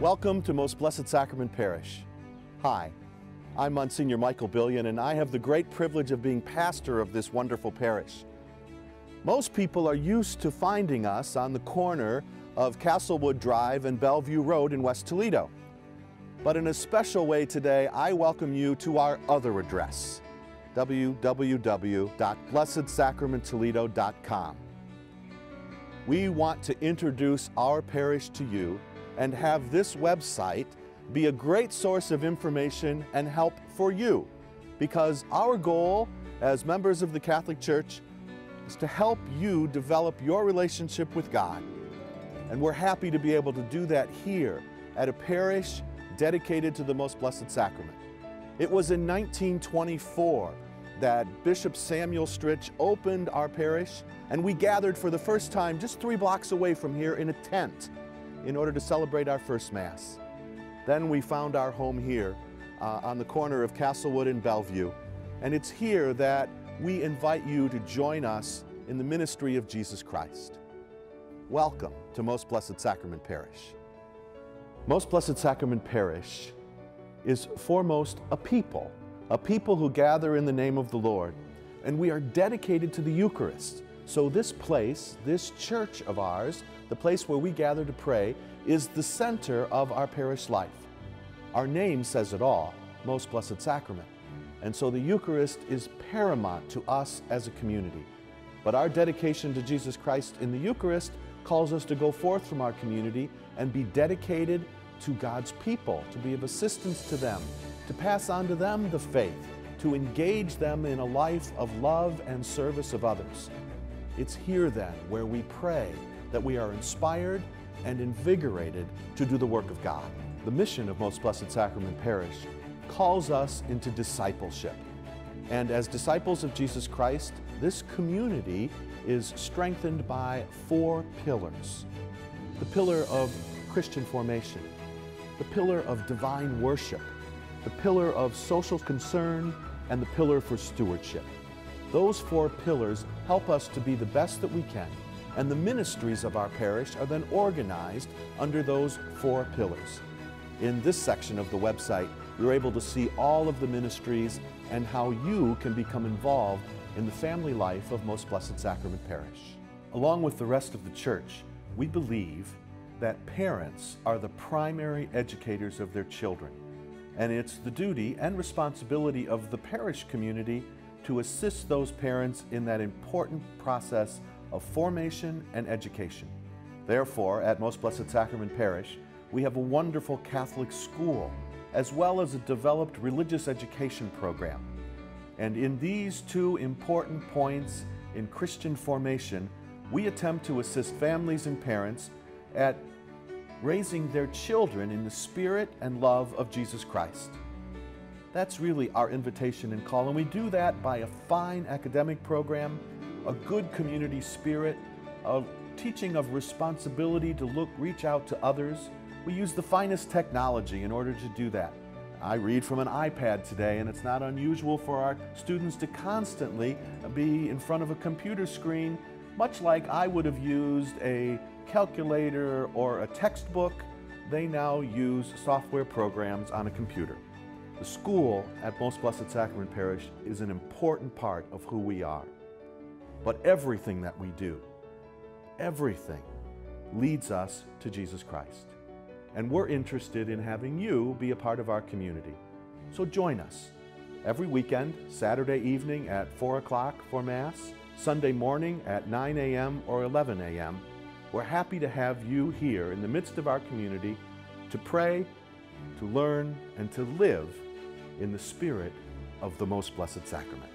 Welcome to Most Blessed Sacrament Parish. Hi, I'm Monsignor Michael Billian, and I have the great privilege of being pastor of this wonderful parish. Most people are used to finding us on the corner of Castlewood Drive and Bellevue Road in West Toledo. But in a special way today, I welcome you to our other address, www.blessedsacramenttoledo.com. We want to introduce our parish to you and have this website be a great source of information and help for you because our goal as members of the Catholic Church is to help you develop your relationship with God. And we're happy to be able to do that here at a parish dedicated to the Most Blessed Sacrament. It was in 1924 that Bishop Samuel Stritch opened our parish and we gathered for the first time just three blocks away from here in a tent in order to celebrate our first Mass. Then we found our home here uh, on the corner of Castlewood and Bellevue, and it's here that we invite you to join us in the ministry of Jesus Christ. Welcome to Most Blessed Sacrament Parish. Most Blessed Sacrament Parish is foremost a people, a people who gather in the name of the Lord, and we are dedicated to the Eucharist. So this place, this church of ours, the place where we gather to pray, is the center of our parish life. Our name says it all, Most Blessed Sacrament. And so the Eucharist is paramount to us as a community. But our dedication to Jesus Christ in the Eucharist calls us to go forth from our community and be dedicated to God's people, to be of assistance to them, to pass on to them the faith, to engage them in a life of love and service of others. It's here then where we pray that we are inspired and invigorated to do the work of God. The mission of Most Blessed Sacrament Parish calls us into discipleship. And as disciples of Jesus Christ, this community is strengthened by four pillars. The pillar of Christian formation, the pillar of divine worship, the pillar of social concern, and the pillar for stewardship. Those four pillars help us to be the best that we can, and the ministries of our parish are then organized under those four pillars. In this section of the website, you're able to see all of the ministries and how you can become involved in the family life of Most Blessed Sacrament Parish. Along with the rest of the church, we believe that parents are the primary educators of their children, and it's the duty and responsibility of the parish community to assist those parents in that important process of formation and education. Therefore, at Most Blessed Sacrament Parish, we have a wonderful Catholic school, as well as a developed religious education program. And in these two important points in Christian formation, we attempt to assist families and parents at raising their children in the spirit and love of Jesus Christ. That's really our invitation and call, and we do that by a fine academic program, a good community spirit, a teaching of responsibility to look, reach out to others. We use the finest technology in order to do that. I read from an iPad today, and it's not unusual for our students to constantly be in front of a computer screen, much like I would have used a calculator or a textbook. They now use software programs on a computer. The school at Most Blessed Sacrament Parish is an important part of who we are. But everything that we do, everything, leads us to Jesus Christ. And we're interested in having you be a part of our community. So join us every weekend, Saturday evening at 4 o'clock for Mass, Sunday morning at 9 a.m. or 11 a.m. We're happy to have you here in the midst of our community to pray, to learn, and to live in the spirit of the Most Blessed Sacrament.